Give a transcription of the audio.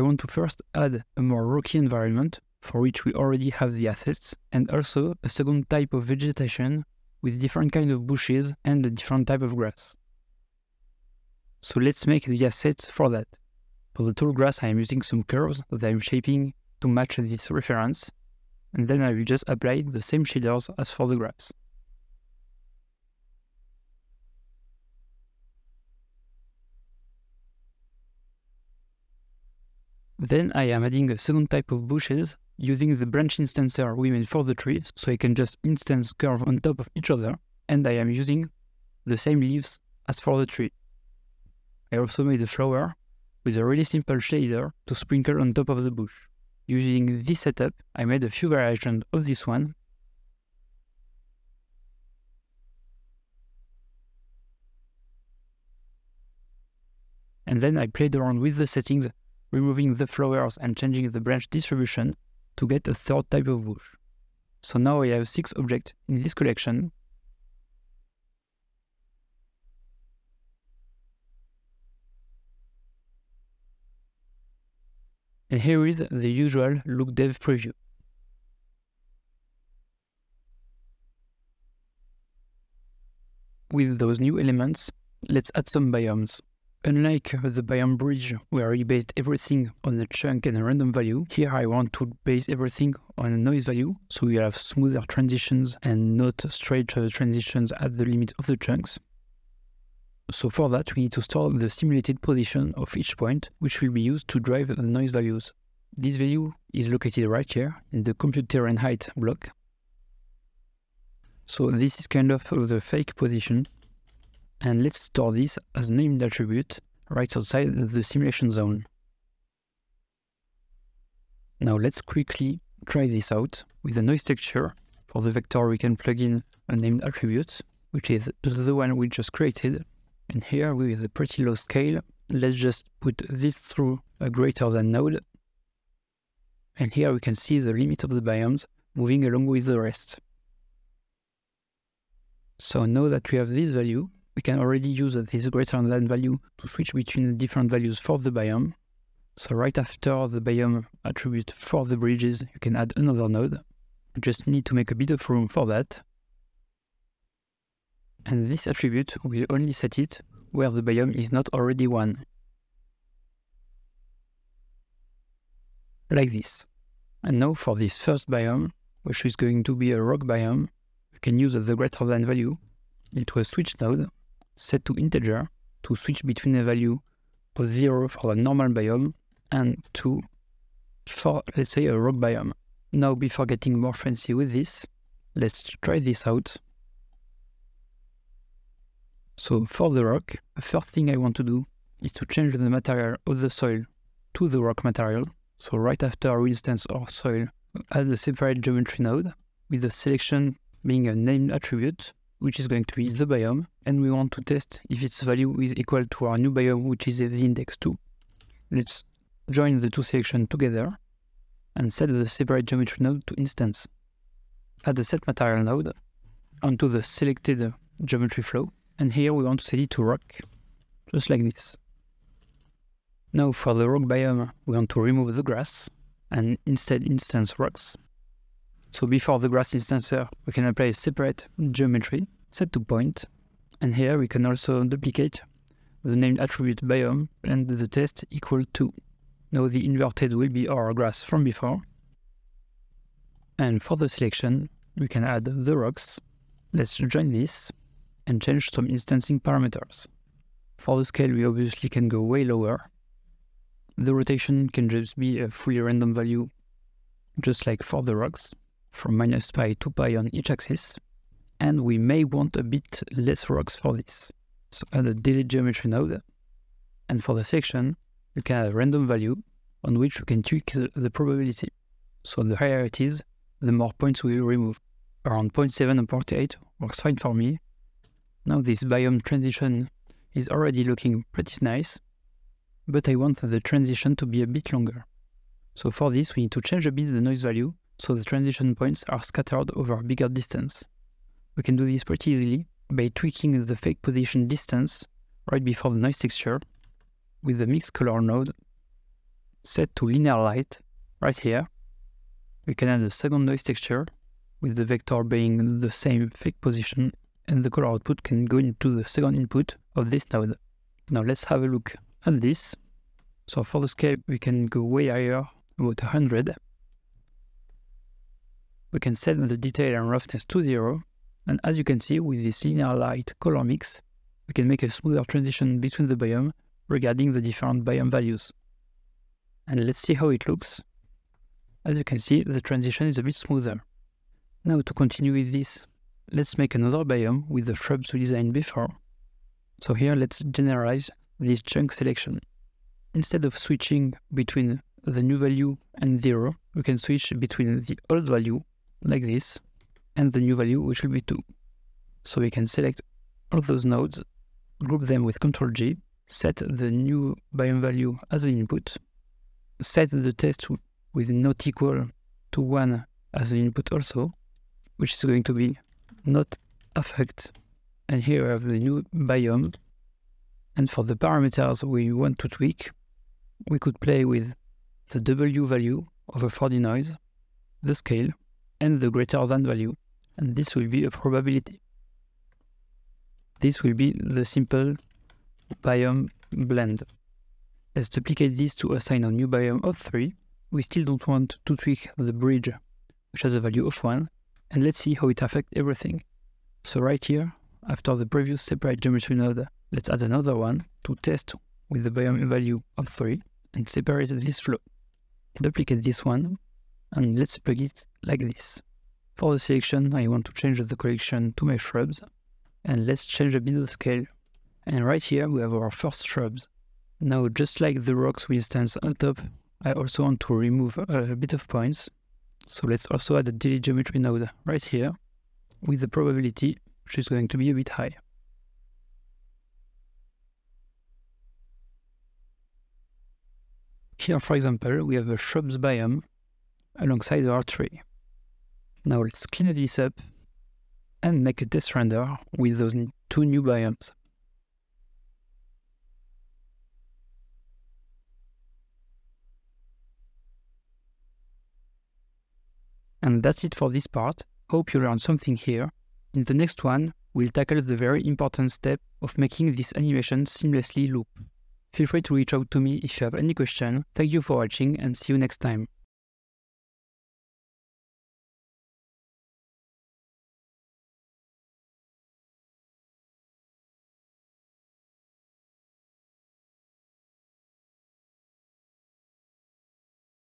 I want to first add a more rocky environment for which we already have the assets, and also a second type of vegetation with different kind of bushes and a different type of grass. So let's make the assets for that. For the tall grass, I am using some curves that I am shaping to match this reference, and then I will just apply the same shaders as for the grass. Then I am adding a second type of bushes using the branch instancer we made for the tree, so I can just instance curve on top of each other, and I am using the same leaves as for the tree. I also made a flower with a really simple shader to sprinkle on top of the bush. Using this setup, I made a few variations of this one. And then I played around with the settings removing the flowers and changing the branch distribution to get a third type of bush. So now I have six objects in this collection. And here is the usual look dev preview. With those new elements, let's add some biomes. Unlike the biome bridge, where we based everything on a chunk and a random value, here I want to base everything on a noise value, so we have smoother transitions and not straight uh, transitions at the limit of the chunks. So for that, we need to store the simulated position of each point, which will be used to drive the noise values. This value is located right here in the compute terrain height block. So this is kind of the fake position and let's store this as named attribute right outside the simulation zone. Now let's quickly try this out with a noise texture. For the vector we can plug in a named attribute, which is the one we just created. And here with a pretty low scale, let's just put this through a greater than node. And here we can see the limit of the biomes moving along with the rest. So now that we have this value, we can already use this greater than value to switch between different values for the biome. So right after the biome attribute for the bridges, you can add another node. You just need to make a bit of room for that. And this attribute will only set it where the biome is not already one. Like this. And now for this first biome, which is going to be a rock biome, we can use the greater than value into a switch node set to integer to switch between a value of 0 for the normal biome and 2 for, let's say, a rock biome. Now, before getting more fancy with this, let's try this out. So for the rock, the first thing I want to do is to change the material of the soil to the rock material. So right after instance or soil, add a separate geometry node with the selection being a named attribute which is going to be the biome, and we want to test if its value is equal to our new biome, which is the index 2. Let's join the two selections together and set the separate geometry node to instance. Add the set material node onto the selected geometry flow, and here we want to set it to rock, just like this. Now for the rock biome, we want to remove the grass and instead instance rocks so before the grass instancer, we can apply a separate geometry set to point. And here we can also duplicate the named attribute biome and the test equal to. Now the inverted will be our grass from before. And for the selection, we can add the rocks. Let's join this and change some instancing parameters. For the scale, we obviously can go way lower. The rotation can just be a fully random value, just like for the rocks from minus pi to pi on each axis. And we may want a bit less rocks for this. So add a delete geometry node. And for the section, you can add a random value on which we can tweak the probability. So the higher it is, the more points we will remove. Around 0.7 and 0.8 works fine for me. Now this biome transition is already looking pretty nice, but I want the transition to be a bit longer. So for this, we need to change a bit the noise value so the transition points are scattered over a bigger distance. We can do this pretty easily by tweaking the fake position distance right before the noise texture with the mix color node set to linear light right here. We can add a second noise texture with the vector being the same fake position and the color output can go into the second input of this node. Now let's have a look at this. So for the scale, we can go way higher, about 100. We can set the detail and roughness to zero. And as you can see, with this linear light color mix, we can make a smoother transition between the biome regarding the different biome values. And let's see how it looks. As you can see, the transition is a bit smoother. Now to continue with this, let's make another biome with the shrubs we designed before. So here let's generalize this chunk selection. Instead of switching between the new value and zero, we can switch between the old value, like this, and the new value, which will be 2. So we can select all those nodes, group them with Ctrl G, set the new biome value as an input, set the test with not equal to 1 as an input also, which is going to be not affect. And here we have the new biome. And for the parameters we want to tweak, we could play with the W value of a 4D noise, the scale, and the greater than value. And this will be a probability. This will be the simple biome blend. Let's duplicate this to assign a new biome of 3. We still don't want to tweak the bridge, which has a value of 1. And let's see how it affects everything. So right here, after the previous separate geometry node, let's add another one to test with the biome value of 3 and separate this flow. Duplicate this one and let's plug it like this. For the selection, I want to change the collection to my shrubs and let's change a bit the scale. And right here we have our first shrubs. Now just like the rocks will stand on top, I also want to remove a bit of points. So let's also add a delete geometry node right here with the probability which is going to be a bit high. Here, for example, we have a shrubs biome alongside our tree. Now let's clean this up and make a test render with those two new biomes. And that's it for this part. Hope you learned something here. In the next one, we'll tackle the very important step of making this animation seamlessly loop. Feel free to reach out to me if you have any question. Thank you for watching and see you next time.